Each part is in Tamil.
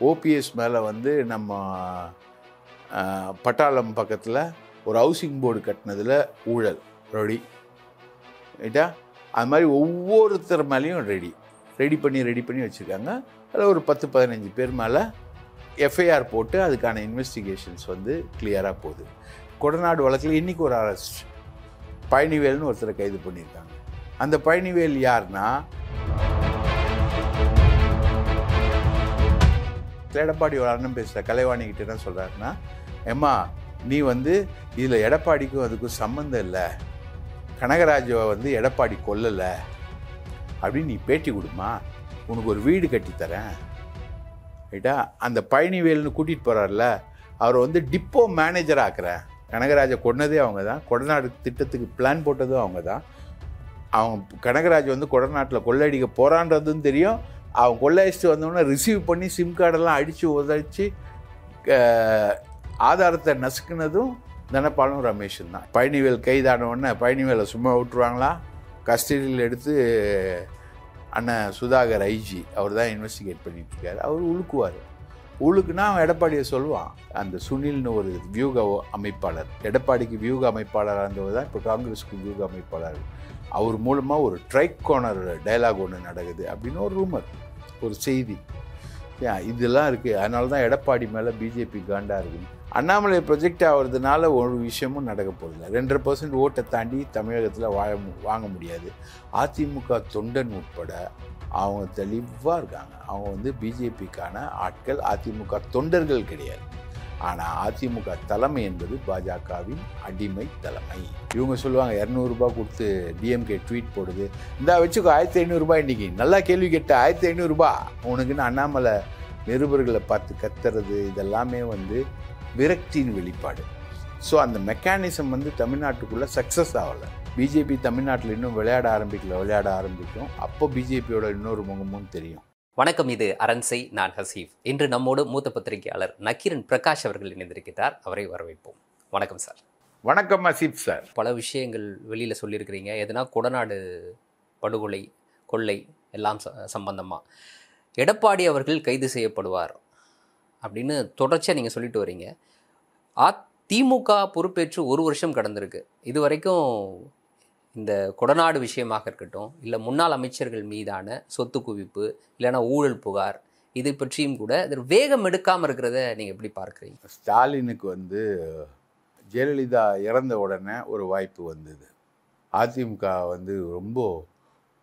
ஓபிஎஸ் மேலே வந்து நம்ம பட்டாளம் பக்கத்தில் ஒரு ஹவுசிங் போர்டு கட்டினதில் ஊழல் ரெடி ரைட்டா அது மாதிரி ஒவ்வொருத்தர் மேலேயும் ரெடி ரெடி பண்ணி ரெடி பண்ணி வச்சுருக்காங்க. அதில் ஒரு பத்து பதினஞ்சு பேர் மேலே எஃப்ஐஆர் போட்டு அதுக்கான இன்வெஸ்டிகேஷன்ஸ் வந்து கிளியராக போகுது. கொடநாடு வழக்கில் இன்றைக்கி ஒரு அரெஸ்ட் பழனிவேல்னு ஒருத்தரை கைது பண்ணியிருக்காங்க. அந்த பழனிவேல் யார்னா எடப்பாடி ஒரு அண்ணன் பேசுகிற கலைவாணிக்கிட்ட என்ன சொல்கிறாருன்னா ஏம்மா நீ வந்து இதில் எடப்பாடிக்கும் அதுக்கும் சம்மந்தம் இல்லை. கனகராஜுவை வந்து எடப்பாடி கொல்லலை. அப்படின்னு நீ பேட்டி கொடுமா உனக்கு ஒரு வீடு கட்டித்தரேன் ரைட்டா? அந்த பழனிவேல்னு கூட்டிகிட்டு போகிறார்ல அவரை வந்து டிப்போ மேனேஜர் ஆக்குறேன். கனகராஜை கொன்னதே அவங்க தான். கொடநாடு திட்டத்துக்கு பிளான் போட்டதும் அவங்க தான். அவங்க கனகராஜ் வந்து கொடநாட்டில் கொள்ளடிக்க போகிறான்றதும் தெரியும். அவன் கொள்ளையடிச்சிட்டு வந்தோடனே ரிசீவ் பண்ணி சிம் கார்டெல்லாம் அடித்து உதச்சி ஆதாரத்தை நசுக்குனதும் தனபாலும் ரமேஷும் தான். பழனிவேல் கைதானவுடனே உடனே பழனிவேலை சும்மா விட்டுருவாங்களா? கஸ்டடியில் எடுத்து அண்ணன் சுதாகர் ஐஜி அவர் தான் இன்வெஸ்டிகேட் பண்ணிகிட்ருக்காரு அவர் உழுக்குவார். உழுக்குனா அவன் எடப்பாடியை சொல்லுவான். அந்த சுனில்னு ஒரு வியூக அமைப்பாளர். எடப்பாடிக்கு வியூக அமைப்பாளராக இருந்தவர் தான் இப்போ காங்கிரஸுக்கு வியூக அமைப்பாளர். அவர் மூலமாக ஒரு ட்ரைக் கோனர் டைலாக் ஒன்று நடக்குது அப்படின்னு ஒரு ரூமர் ஒரு செய்தி. இதெல்லாம் இருக்குது அதனால தான் எடப்பாடி மேலே பிஜேபி காண்டாக இருக்குது. அண்ணாமலை ப்ரொஜெக்ட் ஆகிறதுனால ஒரு விஷயமும் நடக்க போகிறதில்ல ரெண்டரை பர்சன்ட் ஓட்டை தாண்டி தமிழகத்தில் வாழ மு- வாங்க முடியாது. அதிமுக தொண்டன் உட்பட அவங்க தெளிவாக இருக்காங்க. அவங்க வந்து பிஜேபிக்கான ஆட்கள். அதிமுக தொண்டர்கள் கிடையாது. ஆனால் அதிமுக தலைமை என்பது பாஜகவின் அடிமை தலைமை. இவங்க சொல்லுவாங்க இரநூறுபா கொடுத்து டிஎம்கே ட்வீட் போடுது. இந்தா வச்சுக்கோ ஆயிரத்தி ஐநூறுரூபா இன்னைக்கு. நல்லா கேள்வி கேட்ட ஆயிரத்தி ஐநூறுரூபா உனக்குன்னு அண்ணாமலை நிருபர்களை பார்த்து கத்துறது இதெல்லாமே வந்து விரக்தியின் வெளிப்பாடு. ஸோ அந்த மெக்கானிசம் வந்து தமிழ்நாட்டுக்குள்ளே சக்ஸஸ் ஆகலை. பிஜேபி தமிழ்நாட்டில் இன்னும் விளையாட ஆரம்பிக்கல விளையாட ஆரம்பிக்கும். அப்போ பிஜேபியோட இன்னொரு முகமும் தெரியும். வணக்கம் இது அரண்சை நான் ஹசீஃப். இன்று நம்மோடு மூத்த பத்திரிகையாளர் நக்கீரன் பிரகாஷ் அவர்கள் இணைந்திருக்கிறார். அவரை வரவேற்போம். வணக்கம் சார். வணக்கம் அசீப் சார். பல விஷயங்கள் வெளியில் சொல்லியிருக்கிறீங்க. எதுனா கொடநாடு படுகொலை கொள்ளை எல்லாம் ச சம்பந்தமாக எடப்பாடி அவர்கள் கைது செய்யப்படுவார் அப்படின்னு தொடர்ச்சியாக நீங்கள் சொல்லிட்டு வரீங்க. அ திமுக பொறுப்பேற்று ஒரு வருஷம் கடந்திருக்கு. இது வரைக்கும் இந்த கொடநாடு விஷயமாக இருக்கட்டும் இல்லை முன்னாள் அமைச்சர்கள் மீதான சொத்து குவிப்பு இல்லைன்னா ஊழல் புகார் இதை பற்றியும் கூட இது வேகம் எடுக்காமல் இருக்கிறத நீங்கள் எப்படி பார்க்குறீங்க? ஸ்டாலினுக்கு வந்து ஜெயலலிதா இறந்த உடனே ஒரு வாய்ப்பு வந்தது. அதிமுக வந்து ரொம்ப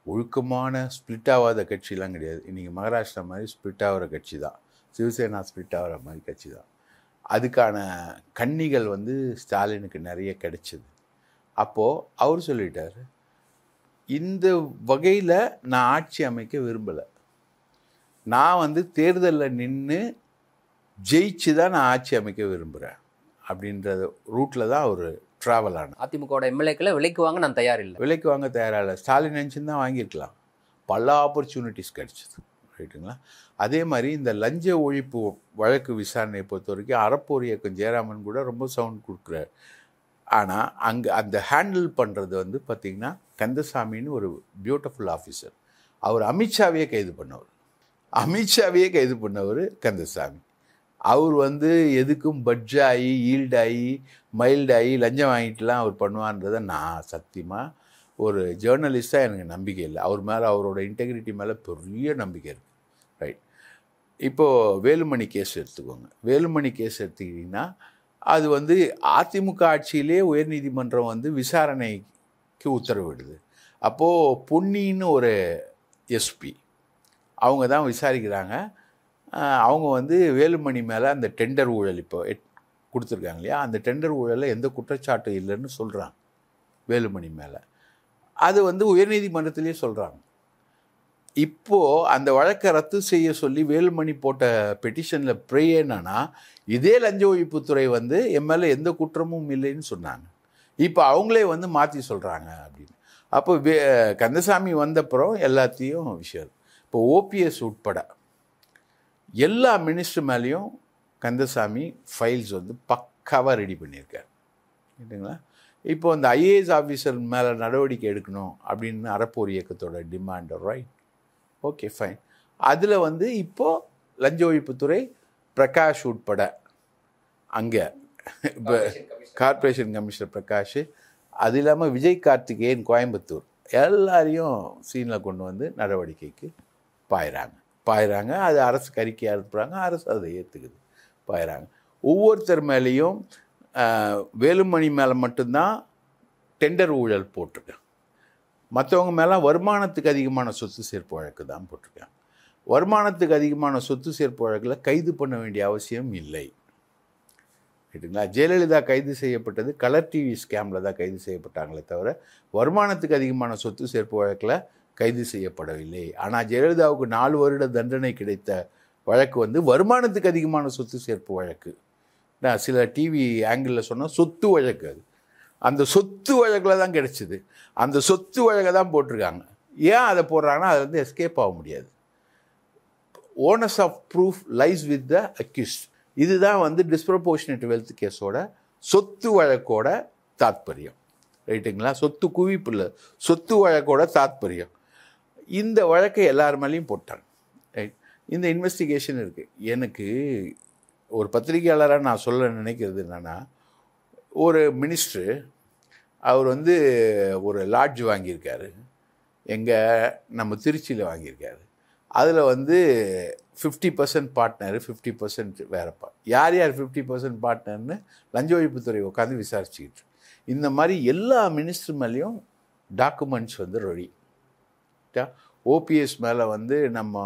ஒழுக்கமான ஸ்பிளிட் ஆகாத கட்சிலாம் கிடையாது. இன்றைக்கி மகாராஷ்டிரா மாதிரி ஸ்பிளிட் ஆகிற கட்சி தான். சிவசேனா ஸ்பிளிட் ஆகிற மாதிரி கட்சி தான். அதுக்கான கன்னிகள் வந்து ஸ்டாலினுக்கு நிறைய கிடைச்சிது. அப்போது அவர் சொல்லிட்டார் இந்த வகையில் நான் ஆட்சி அமைக்க விரும்பலை. நான் வந்து தேர்தலில் நின்று ஜெயிச்சு தான் நான் ஆட்சி அமைக்க விரும்புகிறேன் அப்படின்ற ரூட்டில் தான் அவர் ட்ராவல் ஆனார். அதிமுகவோட எம்எல்ஏக்களை விலைக்கு வாங்க நான் தயார் இல்லை. விலைக்கு வாங்க தயாராக இல்லை. ஸ்டாலின் நினச்சின்னு தான் வாங்கியிருக்கலாம். பல ஆப்பர்ச்சுனிட்டிஸ் கிடச்சிது. ரைட்டுங்களா? அதே மாதிரி இந்த லஞ்ச ஒழிப்பு வழக்கு விசாரணையை பொறுத்த வரைக்கும் அறப்போர் இயக்கம் ஜெயராமன் கூட ரொம்ப சவுண்ட் கொடுக்குறாரு. ஆனால் அங்கே அந்த ஹேண்டில் பண்ணுறது வந்து பார்த்திங்கன்னா கந்தசாமின்னு ஒரு பியூட்டிஃபுல் ஆஃபீஸர் அவர் அமித்ஷாவையே கைது பண்ணவர். அமித்ஷாவையே கைது பண்ணவர் கந்தசாமி. அவர் வந்து எதுக்கும் பட்ஜாகி ஈல்டாகி மைல்டாகி லஞ்சம் வாங்கிட்டுலாம் அவர் பண்ணுவான்றதை நான் சத்தியமாக ஒரு ஜேர்னலிஸ்ட்டாக எனக்கு நம்பிக்கை இல்லை. அவர் மேலே அவரோட இன்டெகிரிட்டி மேலே பெரிய நம்பிக்கை இருக்குது ரைட் இப்போது வேலுமணி கேஸ் எடுத்துக்கோங்க. வேலுமணி கேஸ் எடுத்துக்கிட்டிங்கன்னா அது வந்து அதிமுக ஆட்சியிலே உயர்நீதிமன்றம் வந்து விசாரணைக்கு உத்தரவிடுது. அப்போது பொன்னின்னு ஒரு எஸ்பி அவங்க தான் விசாரிக்கிறாங்க. அவங்க வந்து வேலுமணி மேலே அந்த டெண்டர் ஊழல் இப்போ கொடுத்துருக்காங்க இல்லையா? அந்த டெண்டர் ஊழலில் எந்த குற்றச்சாட்டும் இல்லைன்னு சொல்கிறாங்க வேலுமணி மேலே. அது வந்து உயர்நீதிமன்றத்திலே சொல்கிறாங்க இப்போது அந்த வழக்கை ரத்து செய்ய சொல்லி வேலுமணி போட்ட பெட்டிஷனில் ப்ரே என்னன்னா இதே லஞ்ச ஒழிப்புத்துறை வந்து என் மேலே எந்த குற்றமும் இல்லைன்னு சொன்னாங்க. இப்போ அவங்களே வந்து மாற்றி சொல்கிறாங்க அப்படின்னு. அப்போ வே கந்தசாமி வந்தப்புறம் எல்லாத்தையும் விஷயம். இப்போ ஓபிஎஸ் உட்பட எல்லா மினிஸ்டர் மேலேயும் கந்தசாமி ஃபைல்ஸ் வந்து பக்காவாக ரெடி பண்ணியிருக்கார். ரைட்டுங்களா இப்போ அந்த ஐஏஎஸ் ஆஃபீஸர் மேலே நடவடிக்கை எடுக்கணும் அப்படின்னு அறப்போர் இயக்கத்தோட டிமாண்ட் ரைட் ஓகே ஃபைன் அதில் வந்து இப்போது லஞ்ச ஒழிப்புத்துறை பிரகாஷ் உட்பட. அங்கே. இப்போ கார்ப்பரேஷன் கமிஷனர் பிரகாஷ். அது இல்லாமல் விஜய் கார்த்திகேயன் கோயம்புத்தூர். எல்லாரையும் சீனில் கொண்டு வந்து நடவடிக்கைக்கு பாயிறாங்க. பாயிறாங்க அது அரசு அறிக்கை அனுப்புகிறாங்க அரசு அதை ஏற்றுக்குது பாயிறாங்க. ஒவ்வொருத்தர் மேலேயும் வேலுமணி மேலே மட்டும்தான் டெண்டர் ஊழல் போட்டிருக்கேன் மற்றவங்க மேலே வருமானத்துக்கு அதிகமான சொத்து சேர்ப்பு வழக்கு தான் போட்டிருக்கேன் வருமானத்துக்கு அதிகமான சொத்து சேர்ப்பு வழக்கில் கைது பண்ண வேண்டிய அவசியம் இல்லை. ரைட்டுங்களா ஜெயலலிதா கைது செய்யப்பட்டது கலர் டிவி ஸ்கேமில் தான் கைது செய்யப்பட்டாங்களே தவிர வருமானத்துக்கு அதிகமான சொத்து சேர்ப்பு வழக்கில் கைது செய்யப்படவில்லை. ஆனால் ஜெயலலிதாவுக்கு நாலு வருட தண்டனை கிடைத்த வழக்கு வந்து வருமானத்துக்கு அதிகமான சொத்து சேர்ப்பு வழக்கு. நான் சில டிவி ஆங்கிளில் சொன்னால் சொத்து வழக்கு அது. அந்த சொத்து வழக்கில் தான் கிடைச்சிது. அந்த சொத்து வழக்கை தான் போட்டிருக்காங்க. ஏன் அதை போடுறாங்கன்னா அதில் வந்து எஸ்கேப் ஆக முடியாது. Onus of proof lies with the accused இதுதான் வந்து டிஸ்ப்ரப்போர்ஷனேட் வெல்த் கேஸோட சொத்து வழக்கோட தாத்பரியம். ரைட்டுங்களா? சொத்து குவிப்பில் சொத்து வழக்கோட தாத்பரியம். இந்த வழக்கை எல்லார் மேலேயும் போட்டாங்க. ரைட்? இந்த இன்வெஸ்டிகேஷன் இருக்குது எனக்கு ஒரு பத்திரிகையாளராக நான் சொல்ல நினைக்கிறது என்னென்னா ஒரு மினிஸ்ட்ரு அவர் வந்து ஒரு லாட்ஜ் வாங்கியிருக்காரு. எங்கே நம்ம திருச்சியில் வாங்கியிருக்காரு. அதில் வந்து fifty percent partner fifty percent வேறப்பா யார் யார் ஃபிஃப்டி பர்சன்ட் பார்ட்னர்னு லஞ்ச ஒழிப்புத்துறை உட்காந்து விசாரிச்சுக்கிட்டு. இந்த மாதிரி எல்லா மினிஸ்டர் மேலேயும் டாக்குமெண்ட்ஸ் வந்து ரெடி ஓபிஎஸ் மேலே வந்து நம்ம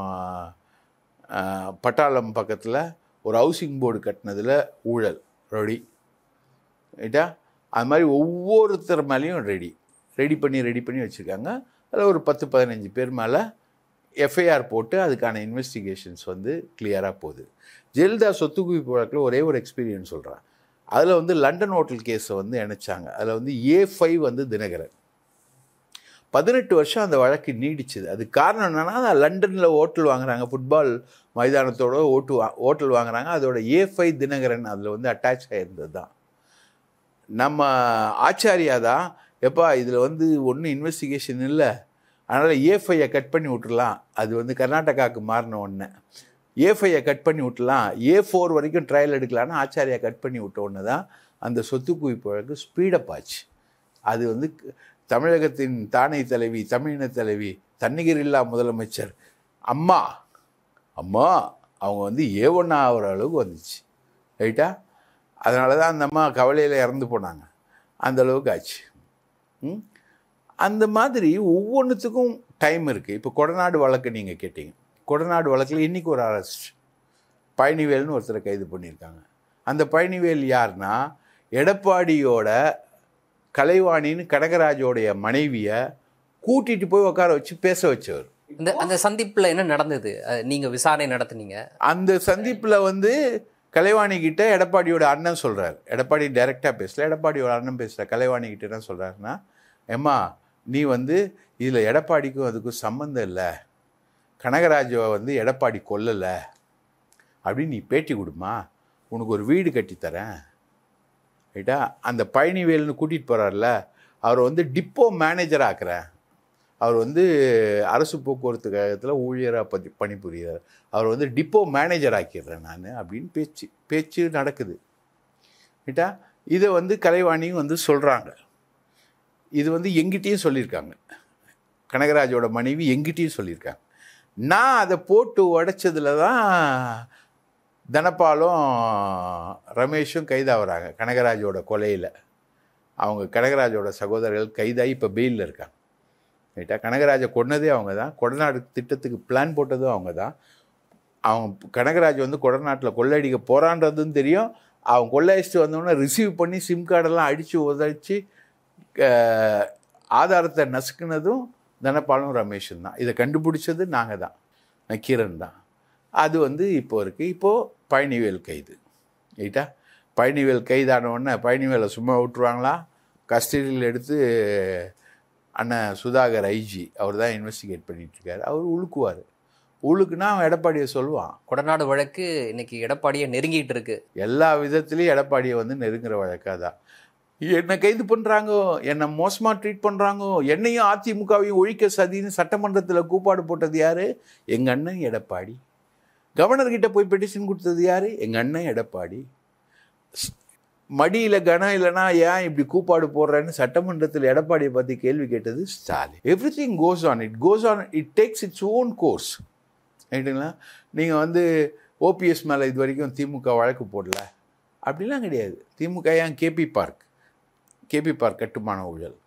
பட்டாளம் பக்கத்தில் ஒரு ஹவுசிங் போர்டு கட்டினதில் ஊழல் ரெடி ரைட்டா? அது மாதிரி ஒவ்வொருத்தர் மேலேயும் ரெடி. ரெடி பண்ணி ரெடி பண்ணி வச்சுருக்காங்க. அதில் ஒரு பத்து பதினஞ்சு பேர் மேலே எஃப்ஐஆர் போட்டு அதுக்கான இன்வெஸ்டிகேஷன்ஸ் வந்து கிளியராக போகுது. ஜெயலலிதா சொத்து குவிப்பு வழக்கில் ஒரே ஒரு எக்ஸ்பீரியன்ஸ் சொல்கிறேன் அதில் வந்து லண்டன் ஹோட்டல் கேஸை வந்து இணைச்சாங்க. அதில் வந்து ஏ ஃபைவ் வந்து தினகரன். பதினெட்டு வருஷம் அந்த வழக்கு நீடிச்சுது. அது காரணம் என்னென்னா லண்டனில் ஹோட்டல் வாங்குறாங்க. ஃபுட்பால் மைதானத்தோட ஓட்டு வா ஹோட்டல் வாங்குறாங்க. அதோட ஏ ஃபைவ் தினகரன் அதில் வந்து அட்டாச் ஆகியிருந்தது தான். நம்ம ஆச்சாரியா தான் எப்பா இதில் வந்து ஒன்றும் இன்வெஸ்டிகேஷன் இல்லை. அதனால் ஏஃபையை கட் பண்ணி விட்டுலாம் அது வந்து கர்நாடகாவுக்கு மாறின ஒன்று ஏஃபையை கட் பண்ணி விட்டுலாம். ஏ ஃபோர் வரைக்கும் ட்ரையல் எடுக்கலான்னு ஆச்சாரியா கட் பண்ணி விட்ட ஒன்று தான் அந்த சொத்து குவிப்பு வழக்கு ஸ்பீடப் ஆச்சு. அது வந்து தமிழகத்தின் தானை தலைவி தமிழின தலைவி தன்னிகர் இல்லா முதலமைச்சர் அம்மா அம்மா அவங்க வந்து ஏ ஒன்றா ஆகிற அளவுக்கு வந்துச்சு. ரைட்டா அதனால தான் அந்த அம்மா கவலையில் இறந்து போனாங்க. அந்த அளவுக்கு ஆச்சு? அந்த மாதிரி ஒவ்வொன்றுத்துக்கும் டைம் இருக்குது இப்போ கொடநாடு வழக்கு நீங்கள் கேட்டீங்க. கொடநாடு வழக்கில் இன்றைக்கி ஒரு அரெஸ்ட் பழனிவேல்னு ஒருத்தரை கைது பண்ணியிருக்காங்க. அந்த பழனிவேல் யாருன்னா எடப்பாடியோட கலைவாணின்னு கனகராஜோடைய மனைவியை கூட்டிகிட்டு போய் உட்கார வச்சு பேச வச்சவர். இந்த அந்த சந்திப்புல என்ன நடந்தது? அஹ், நீங்க விசாரணை நடத்துனீங்க. அந்த சந்திப்பில் வந்து கலைவாணி கிட்ட எடப்பாடியோட அண்ணன் சொல்கிறார் எடப்பாடி டைரெக்டாக பேசல. எடப்பாடியோட அண்ணன் பேசுகிற கலைவாணி கிட்ட என்ன சொல்கிறாருன்னா ஏம்மா நீ வந்து இதில் எடப்பாடிக்கும் அதுக்கும் சம்மந்தம் இல்லை. கனகராஜவை வந்து எடப்பாடி கொல்லலை. அப்படின்னு நீ பேட்டி கொடுமா உனக்கு ஒரு வீடு கட்டித்தரேன் ரைட்டா? அந்த பழனிவேல்னு கூட்டிகிட்டு போகிறார்ல அவரை வந்து டிப்போ மேனேஜர் ஆக்குறேன். அவர் வந்து அரசு போக்குவரத்து கழகத்தில் ஊழியராக பதி பணிபுரிகிறார். அவர் வந்து டிப்போ மேனேஜர் ஆக்கிடுறேன் நான் அப்படின்னு பேச்சு பேச்சு நடக்குது. ரைட்டா? இதை வந்து கலைவாணியும் வந்து சொல்கிறாங்க இது வந்து எங்கிட்டையும் சொல்லியிருக்காங்க. கனகராஜோட மனைவி எங்கிட்டயும் சொல்லியிருக்காங்க. நான் அதை போட்டு உடைச்சதுல தான் தனபாலும் ரமேஷும் கைதாகிறாங்க கனகராஜோட கொலையில். அவங்க கனகராஜோட சகோதரர்கள் கைதாகி இப்போ பெயிலில் இருக்காங்க. ரைட்டா கனகராஜை கொன்னதே அவங்க தான் கொடநாடு திட்டத்துக்கு பிளான் போட்டதும் அவங்க தான் அவங்க கனகராஜ் வந்து கொடநாட்டில் கொள்ளையடிக்க போகிறான்றதும் தெரியும். அவங்க கொள்ளையடிச்சிட்டு வந்தோடனே ரிசீவ் பண்ணி சிம் கார்டெல்லாம் அடித்து உதச்சி ஆதாரத்தை நசுக்குனதும் தனபாலும் ரமேஷும் தான். இதை கண்டுபிடிச்சது நாங்கள் தான் நக்கீரன் தான். அது வந்து இப்போ இருக்குது இப்போது பழனிவேல் கைது. ரைட்டா பழனிவேல் கைதான உடனே பழனிவேலை சும்மா விட்டுருவாங்களா? கஸ்டடியில் எடுத்து அண்ணன் சுதாகர் ஐஜி அவர் தான் இன்வெஸ்டிகேட் பண்ணிட்டு இருக்காரு அவர் உழுக்குவார். உழுக்குனா அவன் எடப்பாடியை சொல்லுவான். கொடநாடு வழக்கு இன்னைக்கு எடப்பாடியை நெருங்கிட்டு இருக்கு எல்லா விதத்துலேயும் எடப்பாடியை வந்து நெருங்குற வழக்காக தான். என்னை கைது பண்ணுறாங்கோ என்னை மோசமாக ட்ரீட் பண்ணுறாங்கோ என்னையும் அதிமுகவையும் ஒழிக்க சதின்னு சட்டமன்றத்தில் கூப்பாடு போட்டது யார்? எங்கள் அண்ணன் எடப்பாடி. கவர்னர்கிட்ட போய் பெட்டிஷன் கொடுத்தது யார்? எங்கள் அண்ணன் எடப்பாடி. மடியில் கனம் இல்லைனா ஏன் இப்படி கூப்பாடு போடுறேன்னு சட்டமன்றத்தில் எடப்பாடியை பற்றி கேள்வி கேட்டது Stalin. Everything goes on it goes on it takes its own course ரைட்டுங்களா நீங்கள் வந்து ஓபிஎஸ் மேலே இது வரைக்கும் திமுக வழக்கு போடல. அப்படிலாம் கிடையாது. திமுக ஏன் கேபி பார்க் கேபி பார்க் கட்டுமான ஊழல்.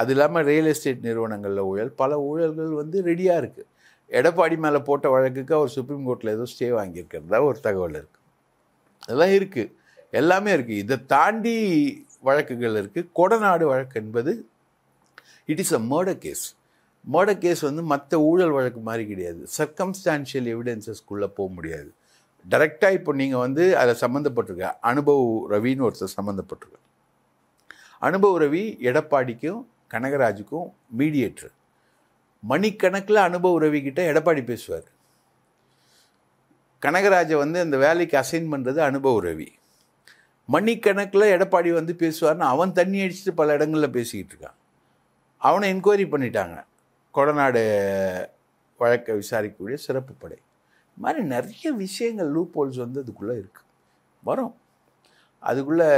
அது இல்லாமல் ரியல் எஸ்டேட் நிறுவனங்களில் ஊழல். பல ஊழல்கள் வந்து ரெடியாக இருக்குது எடப்பாடி மேலே போட்ட வழக்குக்கு அவர் சுப்ரீம் கோர்ட்டில் ஏதோ ஸ்டே வாங்கியிருக்கிறதா ஒரு தகவல் இருக்குது அதெல்லாம் இருக்குது எல்லாமே இருக்குது இதை தாண்டி வழக்குகள் இருக்குது கொடநாடு வழக்கு என்பது it is a murder case murder case வந்து மற்ற ஊழல் வழக்கு மாதிரி கிடையாது. சர்க்கம்ஸ்டான்ஷியல் எவிடன்சஸ்க்குள்ளே போக முடியாது. டைரெக்டாக இப்போ நீங்கள் வந்து அதில் சம்மந்தப்பட்டிருக்க அனுபவ் ரவின்னு ஒருத்தர் சம்மந்தப்பட்டிருக்க அனுபவ் ரவி எடப்பாடிக்கும் கனகராஜுக்கும் மீடியேட்டர் மணிக்கணக்கில் அனுபவ ரவிக்கிட்ட எடப்பாடி பேசுவார். கனகராஜை வந்து அந்த வேலைக்கு அசைன் பண்ணுறது அனுபவ ரவி. மணிக்கணக்கில் எடப்பாடி வந்து பேசுவார்னு அவன் தண்ணி அடிச்சுட்டு பல இடங்களில் பேசிக்கிட்டு இருக்கான். அவனை என்கொயரி பண்ணிட்டாங்க. கொடநாடு வழக்கை விசாரிக்கக்கூடிய சிறப்பு படை. இது மாதிரி நிறைய விஷயங்கள் லூப் ஹோல்ஸ் வந்து அதுக்குள்ளே இருக்குது வரும். அதுக்குள்ளே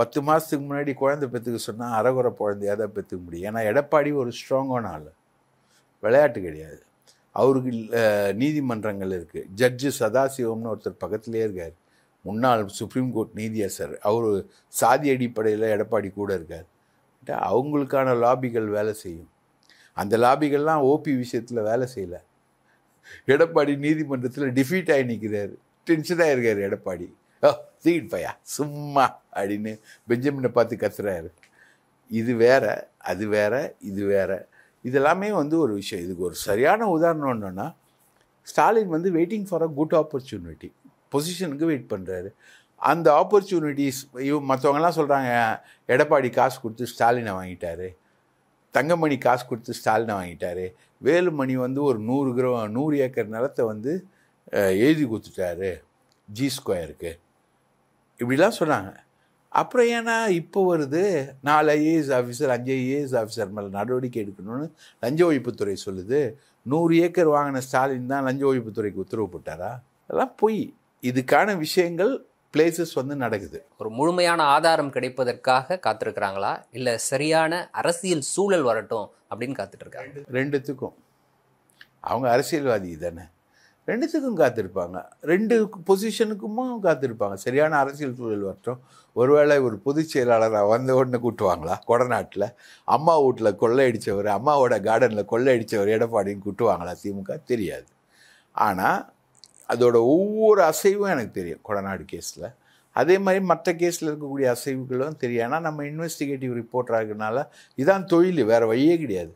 பத்து மாதத்துக்கு முன்னாடி குழந்தை பெற்றுக்க சொன்னால் அறகுறை குழந்தையாக தான் பெற்றுக்க முடியும். ஏன்னா எடப்பாடி ஒரு ஸ்ட்ராங்கான ஆள். விளையாட்டு கிடையாது. அவருக்கு நீதிமன்றங்கள் இருக்குது ஜட்ஜு சதாசிவம்னு ஒருத்தர் பக்கத்துலேயே இருக்கார். முன்னாள் சுப்ரீம் கோர்ட் நீதியரசர் அவர் சாதி அடிப்படையில் எடப்பாடி கூட இருக்கார். அவங்களுக்கான லாபிகள் வேலை செய்யும். அந்த லாபிகள்லாம் ஓபி விஷயத்தில் வேலை செய்யலை. எடப்பாடி நீதிமன்றத்தில் டிஃபீட் ஆகி நிற்கிறார் டென்ஷனாக இருக்கார் எடப்பாடி. ஓ சீட் பையா சும்மா அப்படின்னு பெஞ்சமினை பார்த்து கத்துறாரு. இது வேற அது வேற இது வேற. இதெல்லாமே வந்து ஒரு விஷயம். இதுக்கு ஒரு சரியான உதாரணம் என்னென்னா ஸ்டாலின் வந்து waiting for a good opportunity பொசிஷனுக்கு வெயிட் பண்ணுறாரு அந்த ஆப்பர்ச்சுனிட்டிஸ் இவ மற்றவங்கலாம் சொல்கிறாங்க எடப்பாடி காசு கொடுத்து ஸ்டாலினை வாங்கிட்டாரு. தங்கமணி காசு கொடுத்து ஸ்டாலினை வாங்கிட்டாரு. வேலுமணி வந்து ஒரு நூறு கிரோ நூறு ஏக்கர் நிலத்தை வந்து எழுதி கொடுத்துட்டாரு ஜி ஸ்கொயருக்கு இப்படிலாம் சொன்னாங்க. அப்புறம் ஏன்னா இப்போ வருது நாலு ஐஏஎஸ் ஆஃபீஸர் அஞ்சு ஐஏஎஸ் ஆஃபீஸர் மேலே நடவடிக்கை எடுக்கணும்னு லஞ்ச ஒழிப்புத்துறை சொல்லுது. நூறு ஏக்கர் வாங்கின ஸ்டாலின் தான் லஞ்ச ஒழிப்புத்துறைக்கு உத்தரவு போட்டாரா? அதெல்லாம் பொய். இதுக்கான விஷயங்கள் பிளேசஸ் வந்து நடக்குது. ஒரு முழுமையான ஆதாரம் கிடைப்பதற்காக காத்திருக்கிறாங்களா? இல்லை சரியான அரசியல் சூழல் வரட்டும் அப்படின்னு காத்துட்டு இருக்காங்க ரெண்டுத்துக்கும். அவங்க அரசியல்வாதி தானே. ரெண்டுத்துக்கும் காத்திருப்பாங்க. ரெண்டு பொசிஷனுக்குமா காத்திருப்பாங்க. சரியான அரசியல் சூழல் வரட்டும். ஒருவேளை ஒரு பொதுச் செயலாளராக வந்த உடனே கூட்டுவாங்களா? கொடநாட்டில். அம்மா வீட்டில் கொள்ளையடிச்சவர் அம்மாவோட கார்டனில் கொள்ளையடிச்சவர் எடப்பாடின்னு கூட்டுவாங்களா? திமுக தெரியாது. ஆனால் அதோட ஒவ்வொரு அசைவும் எனக்கு தெரியும் கொடநாடு கேஸில் அதே மாதிரி மற்ற கேஸில் இருக்கக்கூடிய அசைவுகளும் தெரியும். ஏன்னா நம்ம இன்வெஸ்டிகேட்டிவ் ரிப்போர்ட்டராக இருக்கனால இதான் தொழில் வேறு வழியே கிடையாது.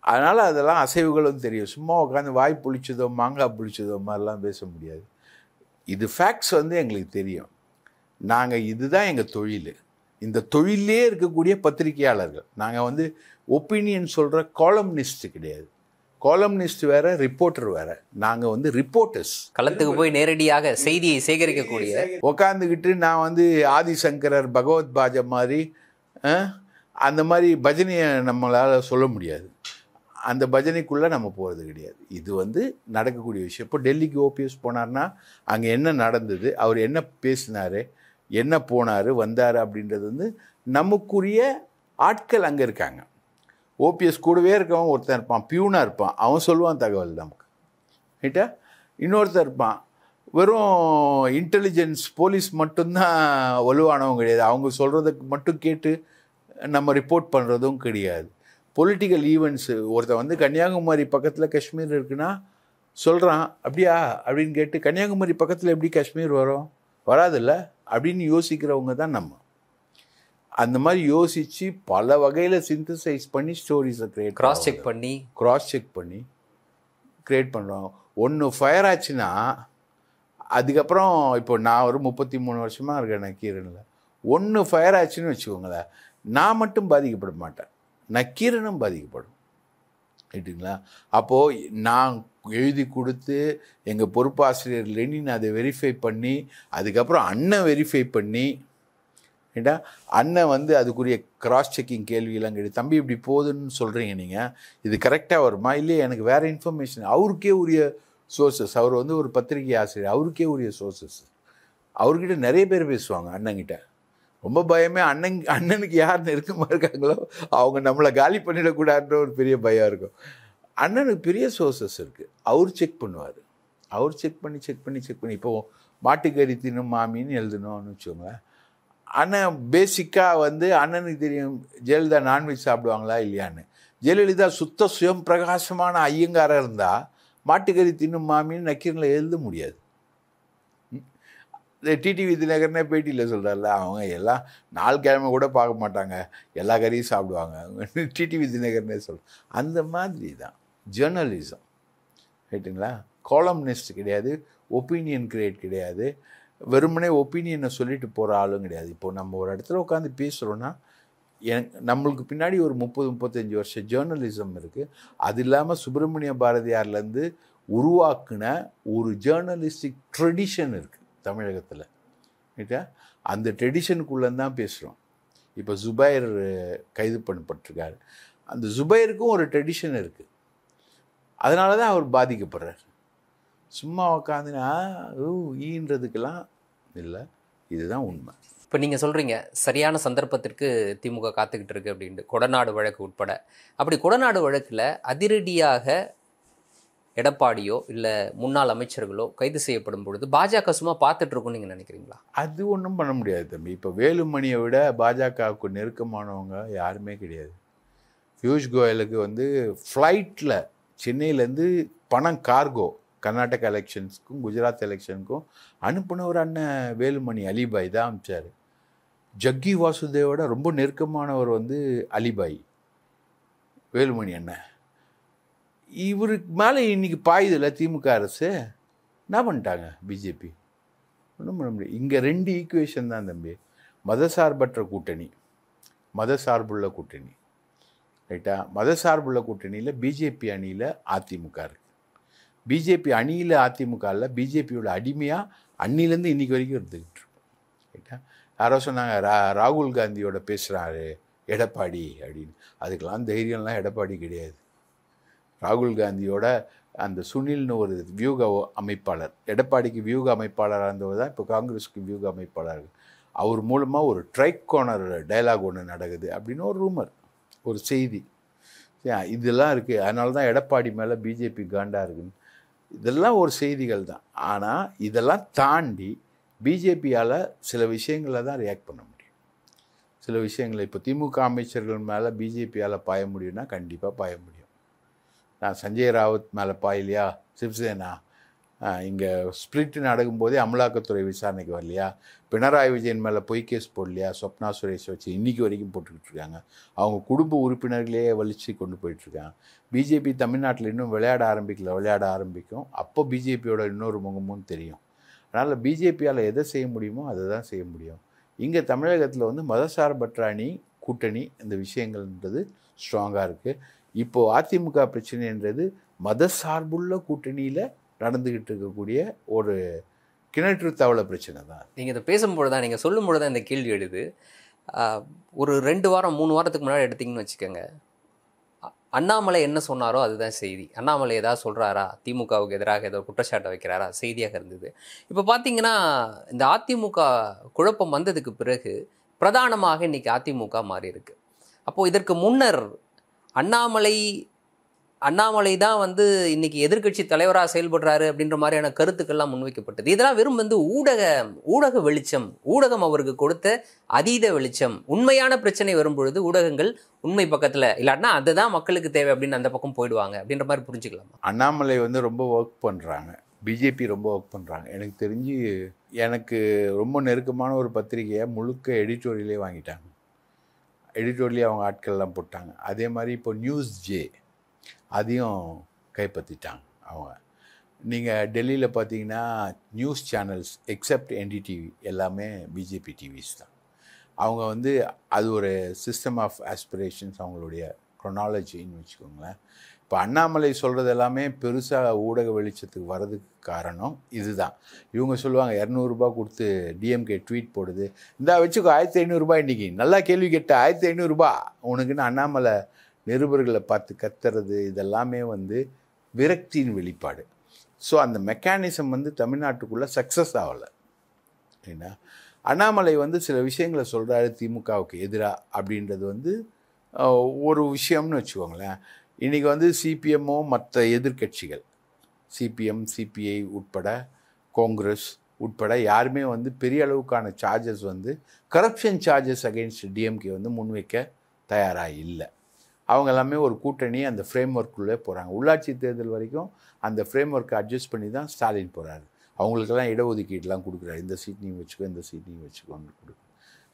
அதனால் அதெல்லாம் அசைவுகளும் தெரியும். சும்மா உட்காந்து வாய் புளிச்சதோ மாங்காய் புளிச்சதோ மாதிரிலாம் பேச முடியாது. இது ஃபேக்ட்ஸ் வந்து எங்களுக்கு தெரியும். நாங்கள் இதுதான் எங்கள் தொழில். இந்த தொழிலே இருக்கக்கூடிய பத்திரிகையாளர்கள். நாங்கள் வந்து ஒப்பீனியன் சொல்கிற காலம்னிஸ்ட் கிடையாது. காலம்னிஸ்ட் வேற ரிப்போர்ட்டர் வேற. நாங்கள் வந்து ரிப்போர்ட்டர்ஸ் களத்துக்கு போய் நேரடியாக செய்தியை சேகரிக்கக்கூடிய உக்காந்துக்கிட்டு நான் வந்து ஆதிசங்கரர் பகவத் பாஜ மாதிரி அந்த மாதிரி பஜனையை நம்மளால் சொல்ல முடியாது. அந்த பஜனைக்குள்ளே நம்ம போகிறது கிடையாது. இது வந்து நடக்கக்கூடிய விஷயம். இப்போ டெல்லிக்கு ஓபிஎஸ் போனார்னா அங்கே என்ன நடந்தது அவர் என்ன பேசினார் என்ன போனார் வந்தார் அப்படின்றது வந்து நமக்குரிய ஆட்கள் அங்கே இருக்காங்க. ஓபிஎஸ் கூடவே இருக்கவன் ஒருத்தன் இருப்பான் பியூனாக இருப்பான். அவன் சொல்லுவான் தகவல் நமக்கு. ரைட்டா இன்னொருத்தர் இருப்பான். வெறும் இன்டெலிஜென்ஸ் போலீஸ் மட்டும்தான் வலுவானவங்க கிடையாது. அவங்க சொல்கிறதுக்கு மட்டும் கேட்டு நம்ம ரிப்போர்ட் பண்ணுறதும் கிடையாது. பொலிட்டிக்கல் ஈவெண்ட்ஸு ஒருத்தன் வந்து கன்னியாகுமரி பக்கத்தில் காஷ்மீர் இருக்குன்னா சொல்கிறான் அப்படியா? அப்படின்னு கேட்டு கன்னியாகுமரி பக்கத்தில் எப்படி காஷ்மீர் வரும்? வராதுல்ல? அப்படின்னு யோசிக்கிறவங்க தான் நம்ம. அந்த மாதிரி யோசித்து பல வகையில் சிந்தசைஸ் பண்ணி ஸ்டோரிஸை கிரியேட் கிராஸ் செக் பண்ணி. கிராஸ் செக் பண்ணி க்ரியேட் பண்ணுறோம் ஒன்று ஃபயர் ஆச்சுன்னா அதுக்கப்புறம் இப்போ நான் ஒரு முப்பத்தி மூணு வருஷமாக இருக்கேன் நக்கீரனில் ஒன்று ஃபயர் ஆச்சுன்னு வச்சுக்கோங்களேன். நான் மட்டும் பாதிக்கப்பட மாட்டேன். நக்கீரனும் பாதிக்கப்படும். ரைட்டுங்களா அப்போது நான் எழுதி கொடுத்து எங்கள் பொறுப்பாசிரியர் லெனின் அதை வெரிஃபை பண்ணி அதுக்கப்புறம் அண்ணன் வெரிஃபை பண்ணி ஏண்டா? அண்ணன் வந்து அதுக்குரிய கிராஸ் செக்கிங் கேள்வியெல்லாம் கேட்டு தம்பி இப்படி போகுதுன்னு சொல்கிறீங்க நீங்கள் இது கரெக்டாக வருமா? இல்லையே? எனக்கு வேறு இன்ஃபர்மேஷன் அவருக்கே உரிய சோர்சஸ் அவர் வந்து ஒரு பத்திரிகை ஆசிரியர். அவருக்கே உரிய சோர்சஸ் அவர்கிட்ட நிறைய பேர் பேசுவாங்க அண்ணங்கிட்ட ரொம்ப பயமே அண்ணன் அண்ணனுக்கு யார் நெருக்கமாக இருக்காங்களோ அவங்க நம்மளை காலி பண்ணிடக்கூடாதுன்ற ஒரு பெரிய பயம் இருக்கும். அண்ணனுக்கு பெரிய சோர்சஸ் இருக்குது அவர் செக் பண்ணுவார். அவர் செக் பண்ணி செக் பண்ணி செக் பண்ணி. இப்போ மாட்டுக்கறி தின்னும் மாமின்னு எழுதணும்னு வச்சுக்கோங்களேன். அண்ணன் பேசிக்காக வந்து அண்ணனுக்கு தெரியும் ஜெயலலிதா நான்வெஜ் சாப்பிடுவாங்களா இல்லையான்னு. ஜெயலலிதா சுத்த சுயம் பிரகாசமான ஐயங்காராக இருந்தால் மாட்டுக்கறி தின்னும் மாமின்னு நக்கீரில் எழுத முடியாது. இந்த டிடிவி தினகரனே பேட்டியில் சொல்கிறார்ல அவங்க எல்லாம் நாலு கிழமை கூட பார்க்க மாட்டாங்க எல்லா கறியும் சாப்பிடுவாங்க. டிடிவி தினகரனே சொல் அந்த மாதிரி தான் ஜேர்னலிசம் ரைட்டுங்களா காலம்னிஸ்ட் கிடையாது ஒப்பீனியன் கிரியேட் கிடையாது வெறுமனே ஒப்பீனியனை சொல்லிட்டு போகிற ஆளும் கிடையாது. இப்போ நம்ம ஒரு இடத்துல உட்காந்து பேசுகிறோன்னா எனக்கு நம்மளுக்கு பின்னாடி ஒரு முப்பது முப்பத்தஞ்சு வருஷம் ஜேர்னலிசம் இருக்குது அது இல்லாமல் சுப்பிரமணிய பாரதியார்லேருந்து உருவாக்குன ஒரு ஜேர்னலிஸ்டிக் ட்ரெடிஷன் இருக்குது தமிழகத்தில். ரைட்டா அந்த ட்ரெடிஷனுக்குள்ளே தான் பேசுகிறோம் இப்போ ஜுபைர் கைது பண்ணப்பட்டிருக்காரு. அந்த ஜுபைருக்கும் ஒரு ட்ரெடிஷன் இருக்குது அதனால தான் அவர் பாதிக்கப்படுறார். சும்மா உக்காந்துனா ஊ ஈன்றதுக்கெல்லாம் இல்லை இதுதான் உண்மை. இப்போ நீங்கள் சொல்கிறீங்க சரியான சந்தர்ப்பத்திற்கு திமுக காத்துக்கிட்டு இருக்கு அப்படின்ட்டு கொடநாடு வழக்கு உட்பட. அப்படி கொடநாடு வழக்கில் அதிரடியாக எடப்பாடியோ இல்லை முன்னாள் அமைச்சர்களோ கைது செய்யப்படும் பொழுது பாஜக சும்மா பார்த்துட்டு இருக்கும்னு நீங்கள் நினைக்கிறீங்களா? அது ஒன்றும் பண்ண முடியாது தம்பி. இப்போ வேலுமணியை விட பாஜகவுக்கு நெருக்கமானவங்க யாருமே கிடையாது. பியூஷ் கோயலுக்கு வந்து ஃப்ளைட்டில் சென்னையிலேருந்து பணம் கார்கோ கர்நாடகா எலெக்ஷன்ஸ்க்கும் குஜராத் எலெக்ஷனுக்கும் அனுப்புனவர் அண்ணன் வேலுமணி அலிபாய் தான் அனுப்பிச்சார் ஜக்கி வாசுதேவோட ரொம்ப நெருக்கமானவர் வந்து அலிபாய் வேலுமணி அண்ணன். இவருக்கு மேலே இன்றைக்கி பாயுதில்ல திமுக அரசு? என்ன பண்ணிட்டாங்க பிஜேபி? ஒன்றும் பண்ண முடியாது இங்கே ரெண்டு ஈக்குவேஷன் தான் தம்பி. மதசார்பற்ற கூட்டணி மதசார்புள்ள கூட்டணி. ரைட்டா மதசார்புள்ள கூட்டணியில் பிஜேபி அணியில் அதிமுக இருக்குது பிஜேபி அணியில் அதிமுகவில் பிஜேபியோட அடிமையாக அன்னிலேருந்து இன்றைக்கி வரைக்கும் இருந்துக்கிட்டு ரைட்டா யாரோ சொன்னாங்க ரா ராகுல் காந்தியோட பேசுகிறாரு எடப்பாடி அப்படின்னு. அதுக்கெல்லாம் தைரியம்லாம் எடப்பாடி கிடையாது. ராகுல் காந்தியோட அந்த சுனில்னு ஒரு வியூக அமைப்பாளர். எடப்பாடிக்கு வியூக அமைப்பாளராக இருந்தவர் தான் இப்போ காங்கிரஸுக்கு வியூக அமைப்பாளர். அவர் மூலமாக ஒரு ட்ரைக் கோனர் டைலாக் ஒன்று நடக்குது அப்படின்னு ஒரு ரூமர் ஒரு செய்தி. இதெல்லாம் இருக்குது அதனால தான் எடப்பாடி மேலே பிஜேபி காண்டாக இருக்குன்னு இதெல்லாம் ஒரு செய்திகள் தான். ஆனால் இதெல்லாம் தாண்டி பிஜேபியால் சில விஷயங்களில் தான் ரியாக்ட் பண்ண முடியும். சில விஷயங்களை இப்போ திமுக அமைச்சர்கள் மேலே பிஜேபியால் பாய முடியும்னா கண்டிப்பாக பாய முடியும். நான் சஞ்சய் ராவத் மேலே பாயலையா? சிவசேனா? இங்கே ஸ்பிளிட் நடக்கும்போதே அமலாக்கத்துறை விசாரணைக்கு வரலையா? பினராயி விஜயன் மேலே பொய் கேஸ் போடலையா? சொப்னா சுரேஷ் வச்சு இன்றைக்கி வரைக்கும் போட்டுக்கிட்டு இருக்காங்க. அவங்க குடும்ப உறுப்பினர்களே வலிச்சு கொண்டு போயிட்டுருக்காங்க பிஜேபி தமிழ்நாட்டில் இன்னும் விளையாட ஆரம்பிக்கல விளையாட ஆரம்பிக்கும். அப்போ பிஜேபியோட இன்னொரு முகமும் தெரியும். அதனால் பிஜேபியால் எதை செய்ய முடியுமோ அதை தான் செய்ய முடியும். இங்கே தமிழகத்தில் வந்து மதசார்பற்ற அணி கூட்டணி இந்த விஷயங்கள்ன்றது ஸ்ட்ராங்காக இருக்குது இப்போது அதிமுக பிரச்சனைன்றது மதசார்புள்ள கூட்டணியில் நடந்துக்கிட்டு இருக்கக்கூடிய ஒரு கிணற்று தவளை பிரச்சனை தான். நீங்கள் இதை பேசும்பொழுது தான் நீங்கள் சொல்லும்பொழுது தான் இந்த கேள்வி எழுது. ஒரு ரெண்டு வாரம் மூணு வாரத்துக்கு முன்னாடி எடுத்தீங்கன்னு வச்சுக்கோங்க. அண்ணாமலை என்ன சொன்னாரோ அதுதான் செய்தி. அண்ணாமலை ஏதாவது சொல்கிறாரா திமுகவுக்கு எதிராக ஏதோ குற்றச்சாட்டை வைக்கிறாரா? செய்தியாக இருந்தது. இப்போ பார்த்தீங்கன்னா இந்த அதிமுக குழப்பம் வந்ததுக்கு பிறகு பிரதானமாக இன்னைக்கு அதிமுக மாறி இருக்கு அப்போது இதற்கு முன்னர் அண்ணாமலை அண்ணாமலை தான் வந்து இன்னைக்கு எதிர்க்கட்சி தலைவராக செயல்படுறாரு அப்படின்ற மாதிரியான கருத்துக்கள்லாம் முன்வைக்கப்பட்டது. இதெல்லாம் வெறும் வந்து ஊடக ஊடக வெளிச்சம் ஊடகம் அவருக்கு கொடுத்த அதீத வெளிச்சம் உண்மையான பிரச்சனை வரும்பொழுது ஊடகங்கள் உண்மை பக்கத்தில் இல்லாட்டினா அதுதான் மக்களுக்கு தேவை அப்படின்னு அந்த பக்கம் போயிடுவாங்க. அப்படின்ற மாதிரி புரிஞ்சுக்கலாம்? அண்ணாமலை வந்து ரொம்ப ஒர்க் பண்ணுறாங்க பிஜேபி ரொம்ப ஒர்க் பண்ணுறாங்க எனக்கு தெரிஞ்சு எனக்கு ரொம்ப நெருக்கமான ஒரு பத்திரிகையை முழுக்க எடிட்டோரியலே வாங்கிட்டாங்க. எடிட்டோரியலே அவங்க ஆட்கள்லாம் போட்டாங்க. அதே மாதிரி இப்போ நியூஸ் ஜே அதையும் கைப்பற்றிட்டாங்க அவங்க. நீங்கள் டெல்லியில் பார்த்தீங்கன்னா நியூஸ் சேனல்ஸ் எக்ஸப்ட் என்டிடிவி எல்லாமே பிஜேபி டிவிஸ் தான். அவங்க வந்து அது ஒரு சிஸ்டம் ஆஃப் ஆஸ்பிரேஷன்ஸ் அவங்களுடைய க்ரொனாலஜின்னு வச்சுக்கோங்களேன். இப்போ அண்ணாமலை சொல்கிறது எல்லாமே பெருசாக ஊடக வெளிச்சத்துக்கு வர்றதுக்கு காரணம் இதுதான். இவங்க சொல்லுவாங்க இரநூறுபா கொடுத்து டிஎம்கே ட்வீட் போடுது. இந்தா வச்சுக்கோ ஆயிரத்தி ஐநூறுரூபா இன்றைக்கி நல்லா கேள்வி கேட்ட ஆயிரத்தி ஐநூறுரூபா உனக்குன்னு அண்ணாமலை நிருபர்களை பார்த்து கத்துறது இதெல்லாமே வந்து விரக்தியின் வெளிப்பாடு. ஸோ அந்த மெக்கானிசம் வந்து தமிழ்நாட்டுக்குள்ளே சக்ஸஸ் ஆகலை. ஏன்னா அண்ணாமலை வந்து சில விஷயங்களை சொல்கிறாரு திமுகவுக்கு எதிராக அப்படின்றது வந்து ஒரு விஷயம்னு வச்சுக்கோங்களேன். இன்றைக்கி வந்து சிபிஎம்மோ மற்ற எதிர்க்கட்சிகள் சிபிஎம் சிபிஐ உட்பட காங்கிரஸ் உட்பட யாருமே வந்து பெரிய அளவுக்கான சார்ஜஸ் வந்து கரப்ஷன் சார்ஜஸ் அகைன்ஸ்ட் டிஎம்கே வந்து முன்வைக்க தயாராக இல்லை. அவங்க எல்லாமே ஒரு கூட்டணி அந்த ஃப்ரேம் ஒர்க்குள்ளே போகிறாங்க உள்ளாட்சி தேர்தல் வரைக்கும் அந்த ஃப்ரேம் ஒர்க்கை அட்ஜஸ்ட் பண்ணி தான் ஸ்டாலின் போகிறாரு அவங்களுக்கெல்லாம் இடஒதுக்கீடுலாம் கொடுக்குறாரு. இந்த சீட் நீங்கள் வச்சுக்கோ இந்த சீட் நீங்கள் வச்சுக்கோன்னு கொடுக்கு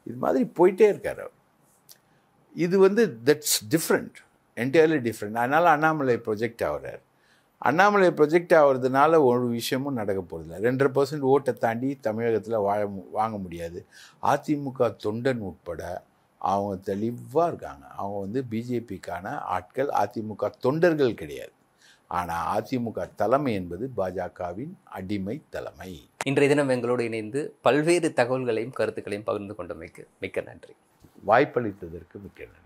இது மாதிரி போயிட்டே இருக்கார் அவர். இது வந்து தட்ஸ் டிஃப்ரெண்ட் என்டையர்லி டிஃப்ரெண்ட் அதனால் அண்ணாமலை ப்ரொஜெக்ட் ஆகிறார். அண்ணாமலை ப்ரொஜெக்ட் ஆகிறதுனால ஒரு விஷயமும் நடக்க போகிறதில்ல ரெண்டரை பர்சன்ட் ஓட்டை தாண்டி தமிழகத்தில் வாழ வாங்க முடியாது. அதிமுக தொண்டன் உட்பட அவங்க தெளிவாக இருக்காங்க. அவங்க வந்து பிஜேபிக்கான ஆட்கள். அதிமுக தொண்டர்கள் கிடையாது. ஆனால் அதிமுக தலைமை என்பது பாஜகவின் அடிமை தலைமை. இன்றைய தினம் எங்களோடு இணைந்து பல்வேறு தகவல்களையும் கருத்துக்களையும் பகிர்ந்து கொண்டமைக்கு மிக்க நன்றி. வாய்ப்பளித்ததற்கு மிக்க நன்றி.